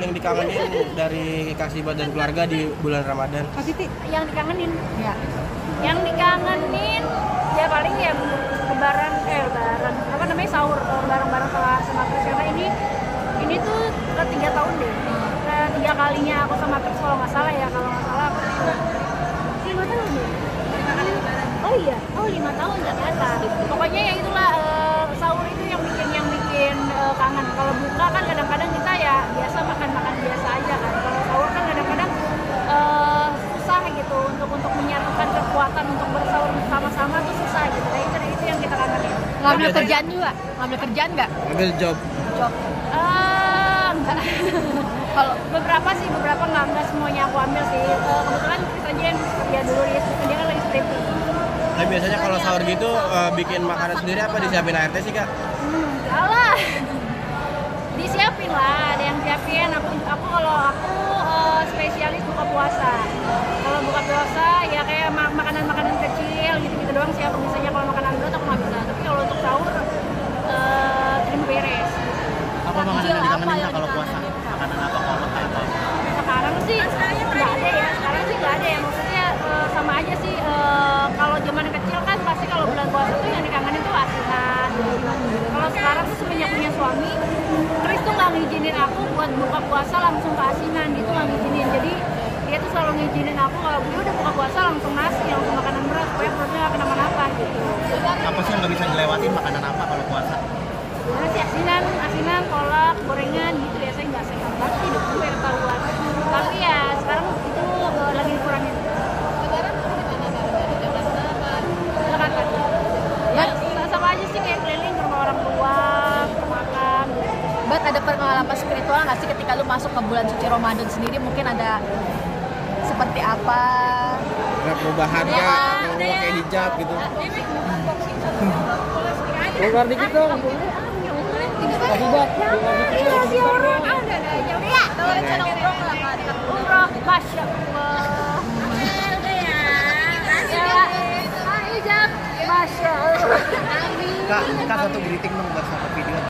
dikangenin dari kasih badan keluarga di bulan Ramadan? Kak yang dikangenin? Ya. yang dikangenin ya paling ya lebaran eh lebaran apa namanya sahur bareng-bareng sama karena ini ini tuh ketiga tahun deh. Ketiga kalinya aku sama Chris kalau nggak salah ya kalau nggak salah aku lima tahun deh. Oh iya oh lima tahun ternyata. Pokoknya ya itulah eh, sahur itu yang bikin yang bikin eh, kangen. Kalau buka kan kadang-kadang untuk menyatukan kekuatan untuk bersahur bersama-sama tuh susah gitu nah, itu itu yang kita kangenin Ngambil kerjaan juga? Ngambil kerjaan nggak? Ambil job. Job. Eh, enggak Kalau beberapa sih beberapa nggak nggak semuanya aku ambil sih Eh, kebetulan kita aja yang kerja dulu ya dia kan lagi skripsi Tapi biasanya kalau sahur gitu eh, bikin makanan sendiri apa disiapin ART sih kak? Hmm, enggak lah. Disiapin lah, ada yang siapin. Aku aku kalau aku eh, spesialis buka puasa sih aku misalnya kalau makanan berat aku nggak bisa. Tapi kalau untuk sahur eh terima beres. Apa makanan yang dikangenin Kak kalau puasa? Makanan apa kalau apa? Sekarang sih nggak ada ya. Sekarang sih nggak ada ya. Maksudnya eh, sama aja sih. eh, kalau zaman kecil kan pasti kalau bulan puasa tuh yang dikangenin tuh asinan. Kalau sekarang tuh semenjak punya suami, Chris tuh nggak ngizinin aku buat buka puasa langsung ke asinan. Dia tuh nggak ngizinin. Jadi dia tuh selalu ngizinin aku kalau gue udah buka puasa langsung nasi, langsung makanan berat supaya perutnya nggak kenapa-napa gitu. Apa sih yang nggak bisa dilewatin makanan apa kalau puasa? Nasi asinan, asinan, kolak, gorengan gitu ya saya nggak sehat banget hidup gue ketahuan. Tapi ya sekarang itu eh, lagi dikurangin. Jakarta. Ya, sama aja sih kayak keliling ke rumah orang tua, makan. Bat ada pengalaman spiritual nggak sih ketika lu masuk ke bulan suci Ramadan sendiri mungkin ada seperti apa? Ada perubahan kak? Mau pakai hijab gitu? Keluar dikit dong. Iya orang ada rencana umroh kak? Umroh, masya Allah. Udah ya. Ya, ah hijab, masya Allah. Kak, Kak satu greeting dong buat sama video.